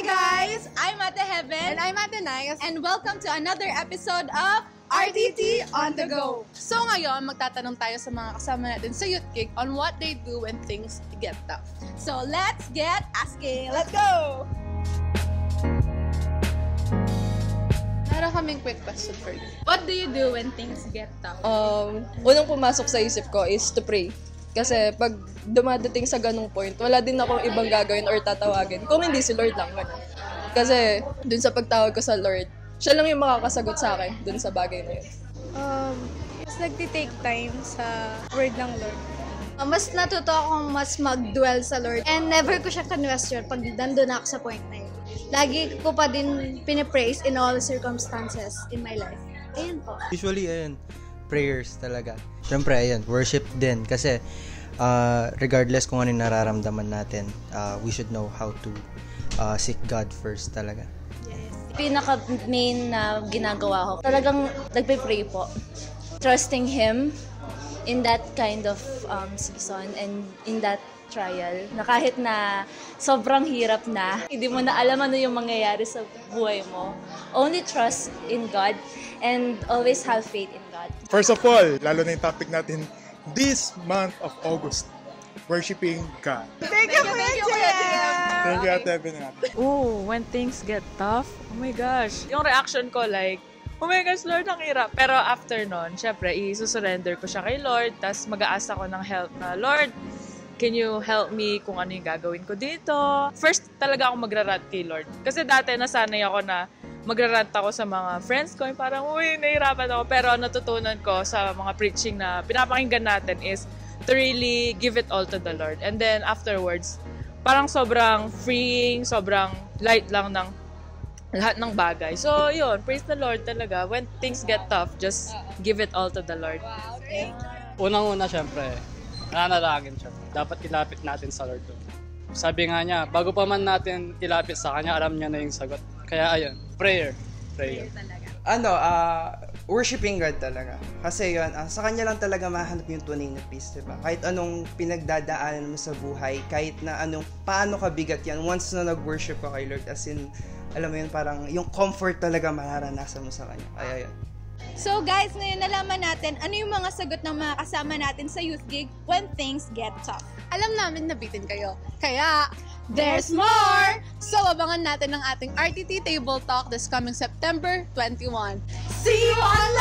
guys! I'm Ate Heaven. And I'm Ate Nice. And welcome to another episode of RTT on the go. So ngayon, magtatanong tayo sa mga kasama natin sa Youth Gig on what they do when things get tough. So let's get asking. Let's go! Meron kaming quick question for you. What do you do when things get tough? Um, unang pumasok sa isip ko is to pray. Kasi pag dumadating sa ganung point, wala din akong ibang gagawin or tatawagin. Kung hindi si Lord lang. ganun. Kasi dun sa pagtawag ko sa Lord, siya lang yung makakasagot sa akin dun sa bagay na yun. Um, mas nagtitake time sa word ng Lord. Uh, mas natuto akong mas mag-dwell sa Lord. And never ko siya question pag nandun ako sa point na yun. Lagi ko pa din pinipraise in all circumstances in my life. Ayun po. Usually, ayun, prayers talaga. Siyempre, ayun, worship din. Kasi, uh, regardless kung ano nararamdaman natin, uh, we should know how to uh, seek God first talaga. pinaka main na ginagawa ko, talagang nagpe-pray po. Trusting Him in that kind of um, season and in that trial na kahit na sobrang hirap na, hindi mo na alam ano yung mangyayari sa buhay mo. Only trust in God and always have faith in God. First of all, lalo na yung topic natin this month of August, worshiping God. Thank you, thank you. Thank you, Ate Ate. Ooh, when things get tough, oh my gosh. Yung reaction ko like, oh my gosh, Lord, ang hirap. Pero after nun, syempre, i-surrender ko siya kay Lord, tapos mag-aas ako ng help na, Lord, can you help me kung ano yung gagawin ko dito? First, talaga ako magrarant kay Lord. Kasi dati, nasanay ako na magrarant ako sa mga friends ko, yung parang, uy, nahirapan ako. Pero natutunan ko sa mga preaching na pinapakinggan natin is to really give it all to the Lord. And then afterwards, parang sobrang freeing, sobrang light lang ng lahat ng bagay. So, yun, praise the Lord talaga. When things get tough, just give it all to the Lord. Unang-una, syempre, nananalangin siya. Dapat ilapit natin sa Lord. Sabi nga niya, bago pa man natin ilapit sa Kanya, alam niya na yung sagot. Kaya ayun, prayer. Prayer. ano, ah, worshiping God talaga. Kasi yun, ah, sa kanya lang talaga mahanap yung tunay na peace, diba? Kahit anong pinagdadaanan mo sa buhay, kahit na anong, paano kabigat yan, once na nag-worship ka kay Lord, as in, alam mo yun, parang yung comfort talaga mararanasan mo sa kanya. Kaya yun. So guys, ngayon nalaman natin ano yung mga sagot ng mga kasama natin sa youth gig when things get tough. Alam namin na bitin kayo. Kaya, there's more! So, abangan natin ang ating RTT Table Talk this coming September 21. See you online!